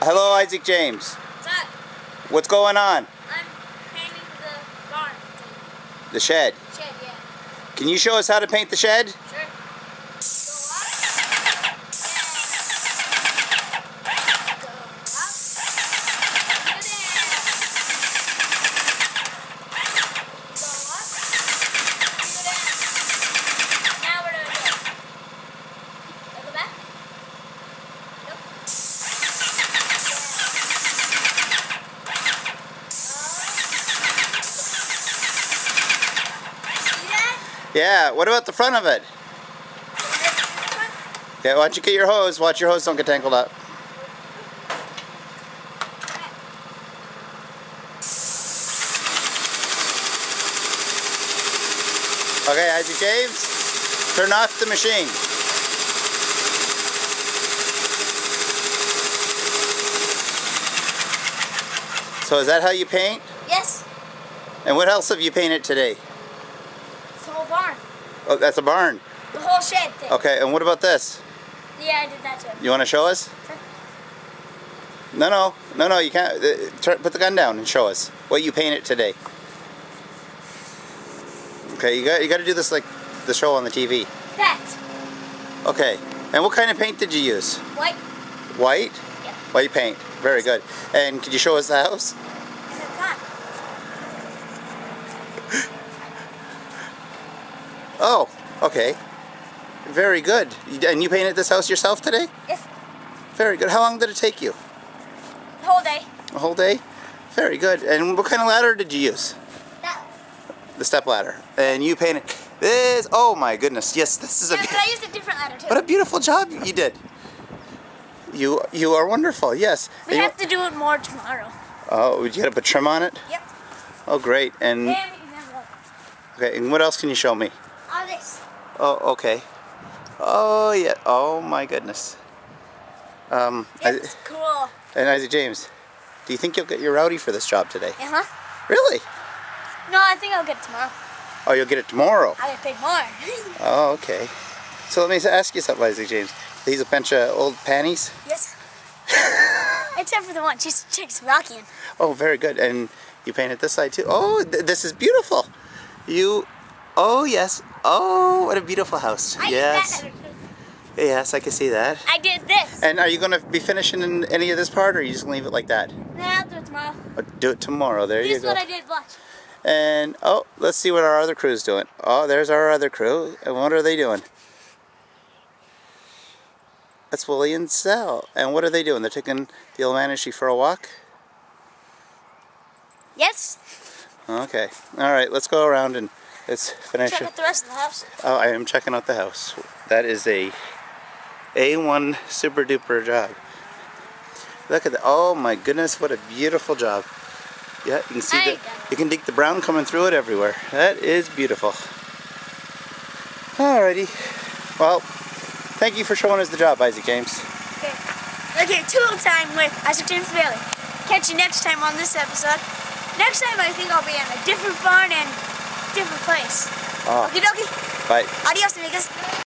Hello, Isaac James. What's up? What's going on? I'm painting the barn. The shed. Shed, yeah. Can you show us how to paint the shed? Sure. Go up. Now where do I go? I go back? Nope. See that? Yeah. What about the front of it? Yeah, why don't you get your hose? Watch your hose don't get tangled up. Okay, Isaac James, turn off the machine. So is that how you paint? Yes. And what else have you painted today? It's the whole barn. Oh, that's a barn. The whole shed thing. Okay, and what about this? Yeah, I did that too. You want to show us? Sure. No, no, no, no. You can't. Uh, turn, put the gun down and show us what you painted today. Okay, you got you got to do this like the show on the TV. That. Okay, and what kind of paint did you use? White. White. Yeah. White paint. Very good. And could you show us the house? And it's not. Oh, okay. Very good. And you painted this house yourself today? Yes. Very good. How long did it take you? The whole day. A whole day? Very good. And what kind of ladder did you use? That. The step ladder. And you painted this. Oh my goodness. Yes, this is a but I used a different ladder too. what a beautiful job you did. You you are wonderful. Yes. we And you- have to do it more tomorrow. oh, you to put trim on it? Yep. Oh, great. And And we can have one. okay. And what else can you show me? This. Oh, okay. Oh yeah. Oh my goodness. Um, I- cool. and Isaac James, do you think you'll get your rowdy for this job today? Uh huh. Really? No, I think I'll get it tomorrow. Oh, you'll get it tomorrow. I'll get paid more. Oh, okay. So let me ask you something, Isaac James. These a bunch of old panties? yes. Except for the one. She's chicks rocking. Oh, very good. And you painted this side too. Oh, th- this is beautiful. You, oh yes. Oh, what a beautiful house. I yes. Yes, I can see that. I did this. And are you going to be finishing in any of this part, or are you just going to leave it like that? Nah, I'll do it tomorrow. Or do it tomorrow. There This you go. This is what I did. Watch. And oh, let's see what our other crew's doing. Oh, there's our other crew. And what are they doing? That's Willie and Sal. And what are they doing? They're taking the old man and she for a walk? Yes. Okay. All right, let's go around and let's finish Check out the rest of the house. Oh, I am checking out the house. That is a A1 super duper job. Look at that. Oh my goodness, what a beautiful job. Yeah, you can see that. You can dig the brown coming through it everywhere. That is beautiful. Alrighty. Well, thank you for showing us the job, Isaac James. Okay. Okay, tool time with Isaac James Baillie. Catch you next time on this episode. Next time I think I'll be in a different barn and different place. Ah. Oh, Okie dokie. bye. Adios, amigos.